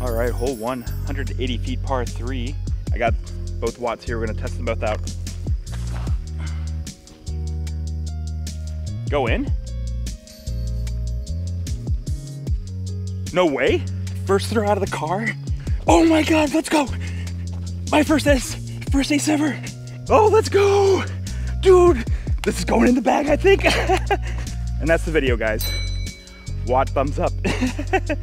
All right, hole one, 180 feet par three. I got both watts here. We're gonna test them both out. Go in? No way? First throw out of the car? Oh my God, let's go. My first ace, first ace ever. Oh, let's go. Dude, this is going in the bag, I think. and that's the video, guys. Watt thumbs up.